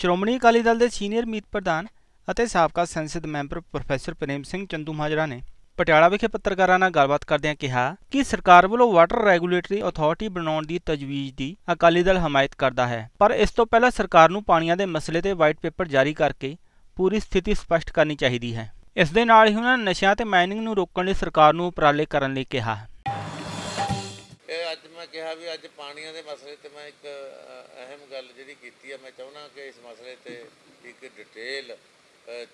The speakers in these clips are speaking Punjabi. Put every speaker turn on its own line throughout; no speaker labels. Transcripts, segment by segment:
ਸ਼੍ਰੋਮਣੀ ਅਕਾਲੀ ਦਲ ਦੇ ਸੀਨੀਅਰ ਮੀਤ ਪ੍ਰਧਾਨ ਅਤੇ ਸਾਬਕਾ ਸੰਸਦ ਮੈਂਬਰ ਪ੍ਰੋਫੈਸਰ ਪ੍ਰੇਮ ਸਿੰਘ ਚੰਦੂ ਮਾਜਰਾ ਨੇ ਪਟਿਆਲਾ ਵਿਖੇ ਪੱਤਰਕਾਰਾਂ ਨਾਲ ਗੱਲਬਾਤ ਕਰਦਿਆਂ ਕਿਹਾ ਕਿ ਸਰਕਾਰ ਵੱਲੋਂ ਵਾਟਰ ਰੈਗੂਲੇਟਰੀ ਅਥਾਰਟੀ ਬਣਾਉਣ ਦੀ ਤਜਵੀਜ਼ ਦੀ ਅਕਾਲੀ ਦਲ ਹਮਾਇਤ ਕਰਦਾ ਹੈ। ਪਰ ਇਸ ਤੋਂ ਪਹਿਲਾਂ ਸਰਕਾਰ ਨੂੰ ਪਾਣੀਆਂ ਦੇ ਮਸਲੇ ਤੇ ਵਾਈਟ ਪੇਪਰ ਜਾਰੀ ਕਰਕੇ ਪੂਰੀ ਸਥਿਤੀ ਸਪਸ਼ਟ ਕਰਨੀ ਚਾਹੀਦੀ ਹੈ। ਇਸ ਦੇ ਨਾਲ ਹੀ ਉਹਨਾਂ ਨੇ ਨਸ਼ਿਆਂ ਤੇ ਮਾਈਨਿੰਗ ਨੂੰ ਰੋਕਣ ਲਈ ਸਰਕਾਰ ਨੂੰ ਉਪਰਾਲੇ ਕਰਨ ਲਈ ਕਿਹਾ।
ਇਹ ਅੱਜ ਮੈਂ ਕਿਹਾ ਵੀ ਅੱਜ ਪਾਣੀਆਂ ਦੇ ਮਸਲੇ ਤੇ ਮੈਂ ਇੱਕ ਅਹਿਮ ਗੱਲ ਜਿਹੜੀ ਕੀਤੀ ਆ, ਮੈਂ ਚਾਹੁੰਦਾ ਕਿ ਇਸ ਮਸਲੇ ਤੇ ਇੱਕ ਡਿਟੇਲ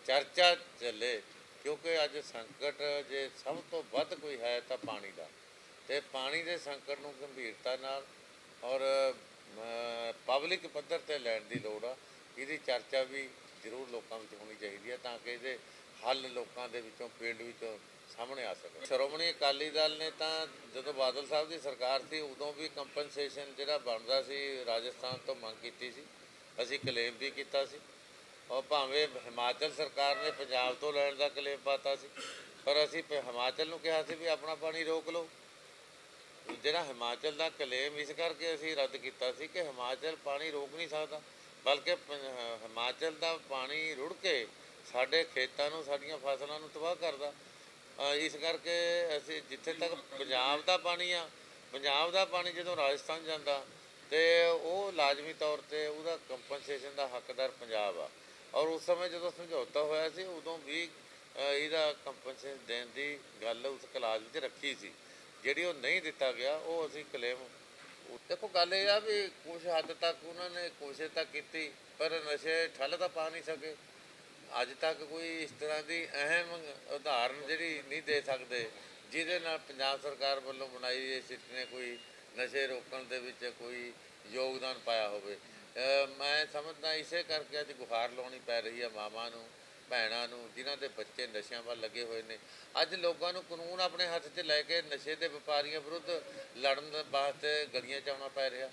ਚਰਚਾ ਚੱਲੇ, ਕਿਉਂਕਿ ਅੱਜ ਸੰਕਟ ਜੇ ਸਭ ਤੋਂ ਵੱਧ ਕੋਈ ਹੈ ਤਾਂ ਪਾਣੀ ਦਾ। ਤੇ ਪਾਣੀ ਦੇ ਸੰਕਟ ਨੂੰ ਗੰਭੀਰਤਾ ਨਾਲ ਔਰ ਪਬਲਿਕ ਪੱਧਰ ਤੇ ਲੈਣ ਦੀ ਲੋੜ ਆ, ਇਹਦੀ ਚਰਚਾ ਵੀ ਜ਼ਰੂਰ ਲੋਕਾਂ ਵਿੱਚ ਹੋਣੀ ਚਾਹੀਦੀ ਹੈ ਤਾਂ ਕਿ ਇਹਦੇ ਹੱਲ ਲੋਕਾਂ ਦੇ ਵਿੱਚੋਂ, ਪਿੰਡ ਵਿੱਚੋਂ ਸਾਹਮਣੇ ਆ ਸਕਣ ਸ਼੍ਰੋਮਣੀ ਅਕਾਲੀ ਦਲ ਨੇ ਤਾਂ ਜਦੋਂ ਬਾਦਲ ਸਾਹਿਬ ਦੀ ਸਰਕਾਰ ਸੀ, ਉਦੋਂ ਵੀ ਕੰਪਨਸੇਸ਼ਨ ਜਿਹੜਾ ਬਣਦਾ ਸੀ, ਰਾਜਸਥਾਨ ਤੋਂ ਮੰਗ ਕੀਤੀ ਸੀ। ਅਸੀਂ ਕਲੇਮ ਵੀ ਕੀਤਾ ਸੀ। ਔਰ ਭਾਵੇਂ ਹਿਮਾਚਲ ਸਰਕਾਰ ਨੇ ਪੰਜਾਬ ਤੋਂ ਲੈਣ ਦਾ ਕਲੇਮ ਪਾਤਾ ਸੀ, ਪਰ ਅਸੀਂ ਹਿਮਾਚਲ ਨੂੰ ਕਿਹਾ ਸੀ ਵੀ ਆਪਣਾ ਪਾਣੀ ਰੋਕ ਲਓ। ਜਿਹੜਾ ਹਿਮਾਚਲ ਦਾ ਕਲੇਮ ਇਸ ਕਰਕੇ ਅਸੀਂ ਰੱਦ ਕੀਤਾ ਸੀ ਕਿ ਹਿਮਾਚਲ ਪਾਣੀ ਰੋਕ ਨਹੀਂ ਸਕਦਾ, ਬਲਕਿ ਪ- ਹਿਮਾਚਲ ਦਾ ਪਾਣੀ ਰੁੜ ਕੇ ਸਾਡੇ ਖੇਤਾਂ ਨੂੰ, ਸਾਡੀਆਂ ਫਸਲਾਂ ਨੂੰ ਤਬਾਹ ਕਰਦਾ। ਇਸ ਕਰਕੇ ਅਸੀਂ ਜਿੱਥੇ ਤੱਕ ਪੰਜਾਬ ਦਾ ਪਾਣੀ ਆ, ਪੰਜਾਬ ਦਾ ਪਾਣੀ ਜਦੋਂ ਰਾਜਸਥਾਨ ਜਾਂਦਾ ਤੇ ਉਹ ਲਾਜ਼ਮੀ ਤੌਰ ਤੇ ਉਹਦਾ ਕੰਪਨਸੇਸ਼ਨ ਦਾ ਹੱਕਦਾਰ ਪੰਜਾਬ ਆ। ਔਰ ਉਸ ਸਮੇਂ ਜਦੋਂ ਸਮਝੌਤਾ ਹੋਇਆ ਸੀ, ਉਦੋਂ ਵੀ ਇਹਦਾ ਕੰਪਨਸੇਸ਼ਨ ਦੇਣ ਦੀ ਗੱਲ ਉਸ ਕਲਾਜ ਵਿੱਚ ਰੱਖੀ ਸੀ। ਜਿਹੜੀ ਉਹ ਨਹੀਂ ਦਿੱਤਾ ਗਿਆ, ਉਹ ਅਸੀਂ ਕਲੇਮ ਦੇਖੋ, ਗੱਲ ਇਹ ਆ ਵੀ ਕੁਝ ਹੱਦ ਤੱਕ ਉਹਨਾਂ ਨੇ ਕੋਸ਼ਿਸ਼ ਤਾਂ ਕੀਤੀ, ਪਰ ਨਸ਼ੇ, ਠੱਲ ਤਾਂ ਪਾ ਨਹੀਂ ਸਕੇ। ਅੱਜ ਤੱਕ ਕੋਈ ਇਸ ਤਰ੍ਹਾਂ ਦੀ ਅਹਿਮ ਉਦਾਹਰਨ ਜਿਹੜੀ ਨਹੀਂ ਦੇ ਸਕਦੇ, ਜਿਹਦੇ ਨਾਲ ਪੰਜਾਬ ਸਰਕਾਰ ਵੱਲੋਂ ਬਣਾਈ ਗਈ ਸਿੱਟ ਨੇ ਕੋਈ ਨਸ਼ੇ ਰੋਕਣ ਦੇ ਵਿੱਚ ਕੋਈ ਯੋਗਦਾਨ ਪਾਇਆ ਹੋਵੇ। ਮੈਂ ਸਮਝਦਾ ਇਸੇ ਕਰਕੇ ਅੱਜ ਗੁਹਾਰ ਲਾਉਣੀ ਪੈ ਰਹੀ ਹੈ ਮਾਵਾਂ ਨੂੰ, ਭੈਣਾਂ ਨੂੰ, ਜਿਨ੍ਹਾਂ ਦੇ ਬੱਚੇ ਨਸ਼ਿਆਂ ਵੱਲ ਲੱਗੇ ਹੋਏ ਨੇ। ਅੱਜ ਲੋਕਾਂ ਨੂੰ ਕਾਨੂੰਨ ਆਪਣੇ ਹੱਥ 'ਚ ਲੈ ਕੇ ਨਸ਼ੇ ਦੇ ਵਪਾਰੀਆਂ ਵਿਰੁੱਧ ਲੜਨ ਦੇ ਵਾਸਤੇ ਗਲੀਆਂ 'ਚ ਆਉਣਾ ਪੈ ਰਿਹਾ।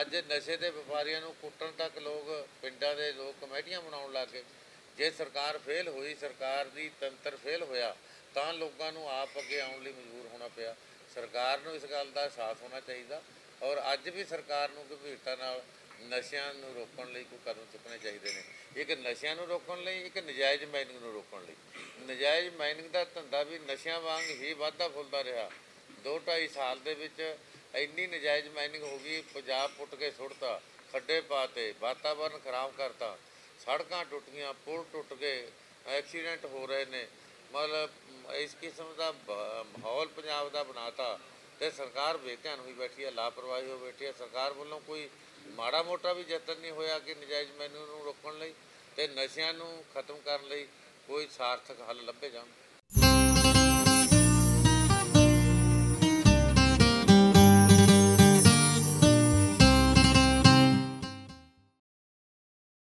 ਅੱਜ ਨਸ਼ੇ ਦੇ ਵਪਾਰੀਆਂ ਨੂੰ ਕੁੱਟਣ ਤੱਕ ਲੋਕ, ਪਿੰਡਾਂ ਦੇ ਲੋਕ ਕਮੇਟੀਆਂ ਬਣਾਉਣ ਲੱਗ ਗਏ। ਜੇ ਸਰਕਾਰ ਫੇਲ ਹੋਈ, ਸਰਕਾਰ ਦੀ ਤੰਤਰ ਫੇਲ ਹੋਇਆ, ਤਾਂ ਲੋਕਾਂ ਨੂੰ ਆਪ ਅੱਗੇ ਆਉਣ ਲਈ ਮਜਬੂਰ ਹੋਣਾ ਪਿਆ। ਸਰਕਾਰ ਨੂੰ ਇਸ ਗੱਲ ਦਾ ਅਹਿਸਾਸ ਹੋਣਾ ਚਾਹੀਦਾ ਔਰ ਅੱਜ ਵੀ ਸਰਕਾਰ ਨੂੰ ਗੰਭੀਰਤਾ ਨਾਲ ਨਸ਼ਿਆਂ ਨੂੰ ਰੋਕਣ ਲਈ ਕੋਈ ਕਦਮ ਚੁੱਕਣੇ ਚਾਹੀਦੇ ਨੇ। ਇੱਕ ਨਸ਼ਿਆਂ ਨੂੰ ਰੋਕਣ ਲਈ, ਇੱਕ ਨਜਾਇਜ਼ ਮਾਈਨਿੰਗ ਨੂੰ ਰੋਕਣ ਲਈ। ਨਜਾਇਜ਼ ਮਾਈਨਿੰਗ ਦਾ ਧੰਦਾ ਵੀ ਨਸ਼ਿਆਂ ਵਾਂਗ ਹੀ ਵਾਧਾ ਫੁੱਲਦਾ ਰਿਹਾ। 2.5 ਸਾਲ ਦੇ ਵਿੱਚ ਇੰਨੀ ਨਜਾਇਜ਼ ਮਾਈਨਿੰਗ ਹੋ ਗਈ ਪੰਜਾਬ ਪੁੱਟ ਕੇ ਸੁੱਟਤਾ, ਖੱਡੇ ਪਾਤੇ, ਵਾਤਾਵਰਨ ਖਰਾਬ ਕਰਤਾ। ਸੜਕਾਂ ਟੁੱਟੀਆਂ, ਪੁਲ ਟੁੱਟ ਗਏ, ਐਕਸੀਡੈਂਟ ਹੋ ਰਹੇ ਨੇ। ਮਤਲਬ ਇਸ ਕਿਸਮ ਦਾ ਮਾਹੌਲ ਪੰਜਾਬ ਦਾ ਬਣਾਤਾ ਤੇ ਸਰਕਾਰ ਬੇਧਿਆਨ ਹੋਈ ਬੈਠੀ ਹੈ ਲਾਪਰਵਾਹੀ ਹੋ ਬੈਠੀ ਹੈ ਸਰਕਾਰ ਵੱਲੋਂ ਕੋਈ ਮਾੜਾ ਮੋਟਾ ਵੀ ਯਤਨ ਨਹੀਂ ਹੋਇਆ ਕਿ ਨਜਾਇਜ਼ ਮੈਨੂੰ ਨੂੰ ਰੋਕਣ ਲਈ ਤੇ ਨਸ਼ਿਆਂ ਨੂੰ ਖਤਮ ਕਰਨ ਲਈ ਕੋਈ ਸਾਰਥਕ ਹੱਲ ਲੱਭੇ ਜਾਣ।